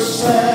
yourself.